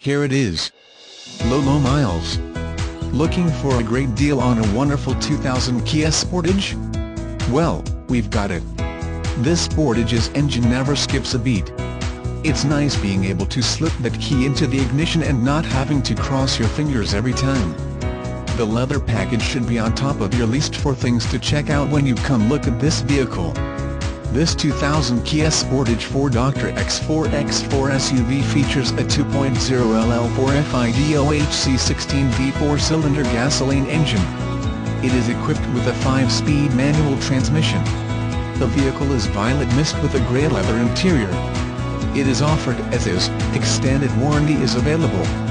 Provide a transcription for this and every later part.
Here it is. Low miles. Looking for a great deal on a wonderful 2000 Kia Sportage? Well, we've got it. This Sportage's engine never skips a beat. It's nice being able to slip that key into the ignition and not having to cross your fingers every time. The leather package should be on top of your list for things to check out when you come look at this vehicle. This 2000 Kia Sportage 4 Dr. EX 4x4 SUV features a 2.0 LL4 FIDOHC 16 V4-cylinder gasoline engine. It is equipped with a 5-speed manual transmission. The vehicle is violet mist with a grey leather interior. It is offered as is, extended warranty is available.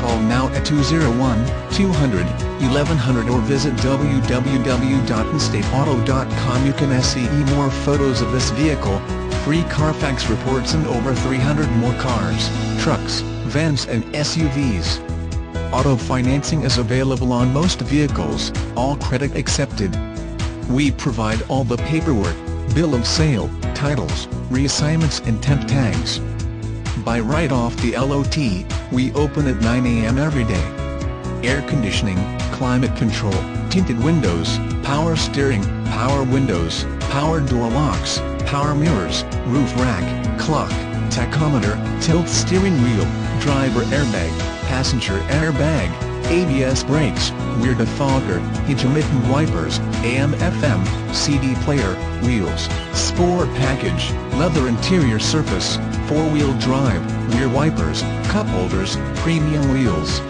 Call now at 201-200-1100 or visit www.njstateauto.com You can see more photos of this vehicle, free Carfax reports and over 300 more cars, trucks, vans and SUVs. Auto financing is available on most vehicles, all credit accepted. We provide all the paperwork, bill of sale, titles, reassignments and temp tags. Buy right off the LOT, we open at 9 a.m. every day. Air conditioning, climate control, tinted windows, power steering, power windows, power door locks, power mirrors, roof rack, clock, tachometer, tilt steering wheel, driver airbag, passenger airbag, ABS brakes, rear defogger, intermittent wipers, AM-FM, CD player, wheels, sport package, leather interior surface, four-wheel drive, rear wipers, cup holders, premium wheels.